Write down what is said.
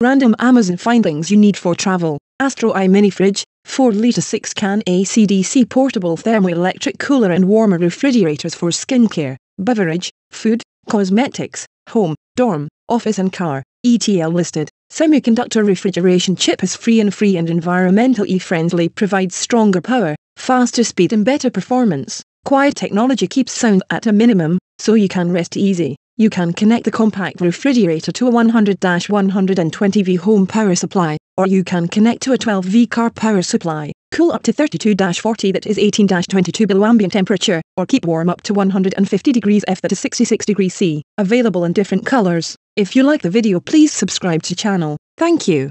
Random Amazon findings you need for travel. AstroAI Mini Fridge, 4 litre 6 can ACDC portable thermoelectric cooler and warmer refrigerators for skincare, beverage, food, cosmetics, home, dorm, office and car. ETL listed. Semiconductor refrigeration chip is Freon free and environmentally friendly provides stronger power, faster speed and better performance. Quiet technology keeps sound at a minimum, so you can rest easy. You can connect the compact refrigerator to a 100-120V home power supply, or you can connect to a 12V car power supply, cool up to 32-40 that is 18-22 below ambient temperature, or keep warm up to 150 degrees F that is 66 degrees C, available in different colors. If you like the video please subscribe to channel. Thank you.